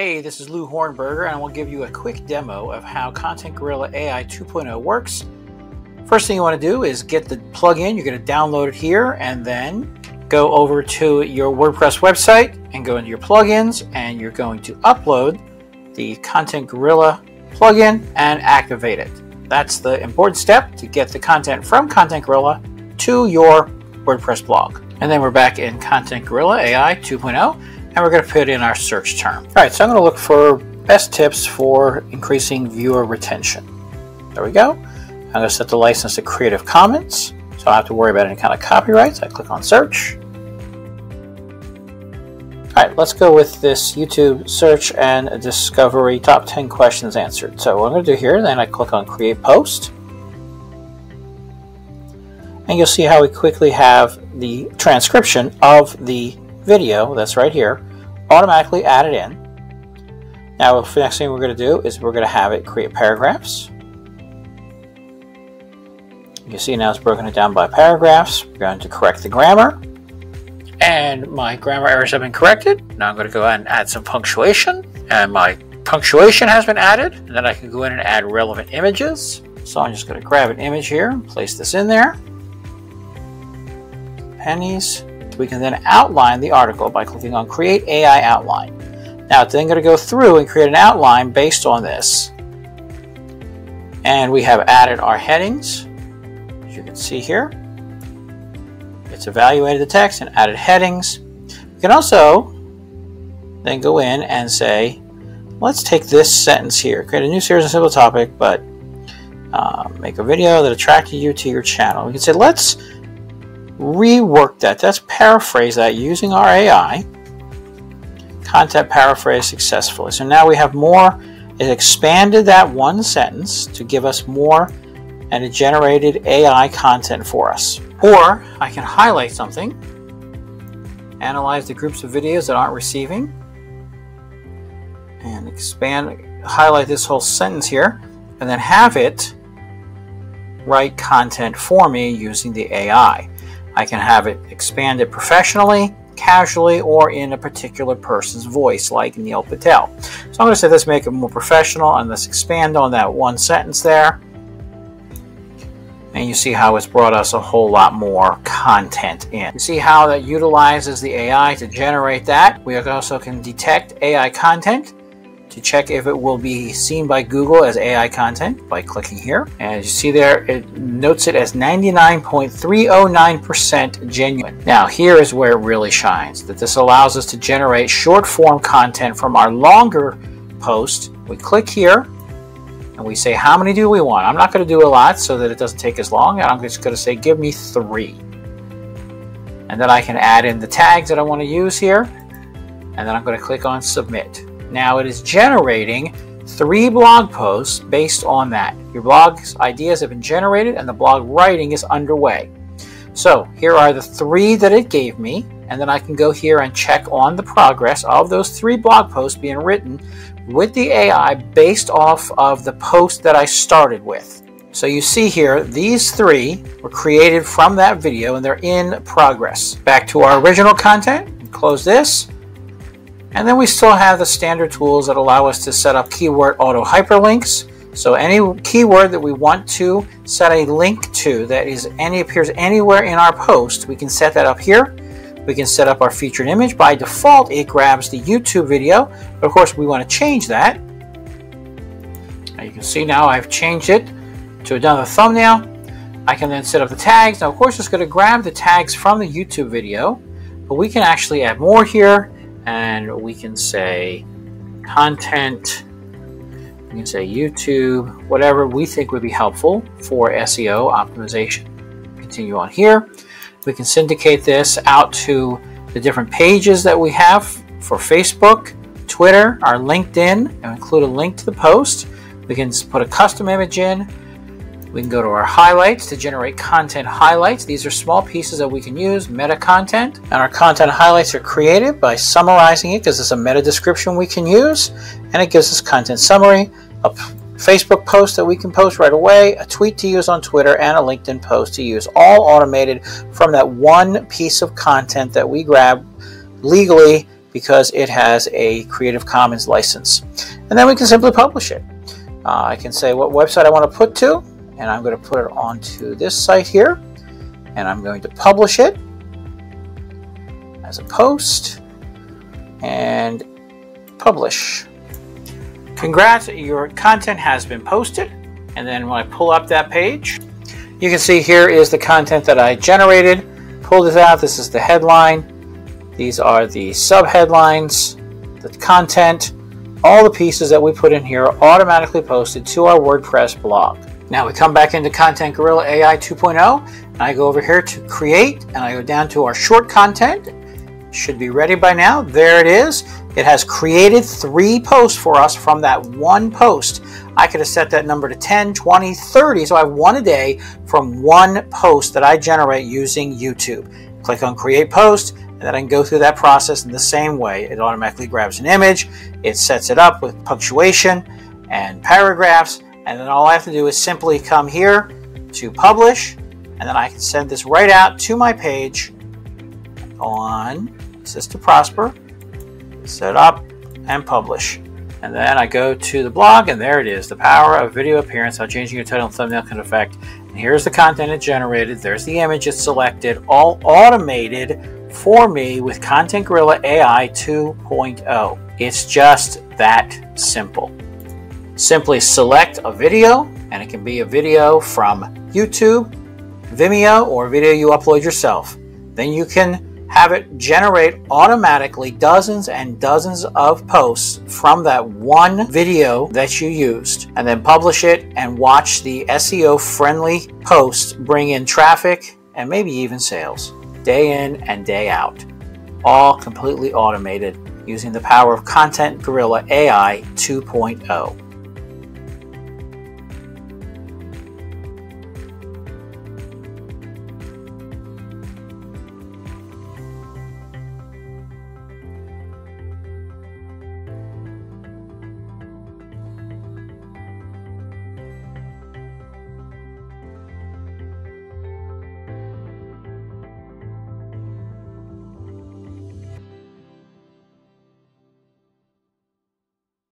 Hey, this is Lou Hornberger, and I will give you a quick demo of how Content Gorilla AI 2.0 works. First thing you want to do is get the plugin. You're going to download it here, and then go over to your WordPress website and go into your plugins, and you're going to upload the Content Gorilla plugin and activate it. That's the important step to get the content from Content Gorilla to your WordPress blog. And then we're back in Content Gorilla AI 2.0 and we're going to put in our search term. All right, so I'm going to look for best tips for increasing viewer retention. There we go. I'm going to set the license to Creative Commons, so I don't have to worry about any kind of copyrights. I click on search. All right, let's go with this YouTube search and discovery top 10 questions answered. So what I'm going to do here, then I click on create post. And you'll see how we quickly have the transcription of the video that's right here automatically added in. Now the next thing we're going to do is we're going to have it create paragraphs. You see now it's broken it down by paragraphs. We're going to correct the grammar. And my grammar errors have been corrected. Now I'm going to go ahead and add some punctuation. And my punctuation has been added. And then I can go in and add relevant images. So I'm just going to grab an image here and place this in there. Pennies we can then outline the article by clicking on Create AI Outline. Now it's then going to go through and create an outline based on this. And we have added our headings, as you can see here. It's evaluated the text and added headings. We can also then go in and say, let's take this sentence here, create a new series of simple topic, but uh, make a video that attracted you to your channel. We can say, let's rework that. Let's paraphrase that using our AI. Content paraphrase successfully. So now we have more. It expanded that one sentence to give us more and it generated AI content for us. Or I can highlight something, analyze the groups of videos that aren't receiving, and expand, highlight this whole sentence here, and then have it write content for me using the AI. I can have it expanded professionally, casually, or in a particular person's voice, like Neil Patel. So I'm going to say let's make it more professional and let's expand on that one sentence there. And you see how it's brought us a whole lot more content in. You see how that utilizes the AI to generate that. We also can detect AI content to check if it will be seen by Google as AI content by clicking here. And as you see there, it notes it as 99.309% genuine. Now, here is where it really shines, that this allows us to generate short form content from our longer post. We click here and we say, how many do we want? I'm not going to do a lot so that it doesn't take as long. I'm just going to say, give me three. And then I can add in the tags that I want to use here. And then I'm going to click on submit. Now it is generating three blog posts based on that. Your blog's ideas have been generated and the blog writing is underway. So here are the three that it gave me, and then I can go here and check on the progress of those three blog posts being written with the AI based off of the post that I started with. So you see here, these three were created from that video and they're in progress. Back to our original content, close this. And then we still have the standard tools that allow us to set up keyword auto hyperlinks. So any keyword that we want to set a link to that is any appears anywhere in our post, we can set that up here. We can set up our featured image. By default, it grabs the YouTube video. But of course, we want to change that. Now you can see now I've changed it to another thumbnail. I can then set up the tags. Now, of course, it's going to grab the tags from the YouTube video, but we can actually add more here and we can say content, we can say YouTube, whatever we think would be helpful for SEO optimization. Continue on here. We can syndicate this out to the different pages that we have for Facebook, Twitter, our LinkedIn, and include a link to the post. We can put a custom image in we can go to our highlights to generate content highlights. These are small pieces that we can use, meta content. And our content highlights are created by summarizing it because it's a meta description we can use. And it gives us content summary, a Facebook post that we can post right away, a tweet to use on Twitter, and a LinkedIn post to use, all automated from that one piece of content that we grab legally because it has a Creative Commons license. And then we can simply publish it. Uh, I can say what website I want to put to, and I'm going to put it onto this site here, and I'm going to publish it as a post and publish. Congrats, your content has been posted. And then when I pull up that page, you can see here is the content that I generated. Pull this out, this is the headline. These are the sub-headlines, the content, all the pieces that we put in here are automatically posted to our WordPress blog. Now we come back into Content Gorilla AI 2.0 and I go over here to create and I go down to our short content. Should be ready by now. There it is. It has created three posts for us from that one post. I could have set that number to 10, 20, 30. So I have one a day from one post that I generate using YouTube. Click on create post and then I can go through that process in the same way. It automatically grabs an image, it sets it up with punctuation and paragraphs, and then all I have to do is simply come here to publish, and then I can send this right out to my page on Assist to Prosper set up, and publish. And then I go to the blog, and there it is the power of video appearance, how changing your title and thumbnail can affect. And here's the content it generated, there's the image it selected, all automated for me with Content Gorilla AI 2.0. It's just that simple. Simply select a video, and it can be a video from YouTube, Vimeo, or a video you upload yourself. Then you can have it generate automatically dozens and dozens of posts from that one video that you used and then publish it and watch the SEO friendly posts bring in traffic and maybe even sales day in and day out. All completely automated using the power of Content Gorilla AI 2.0.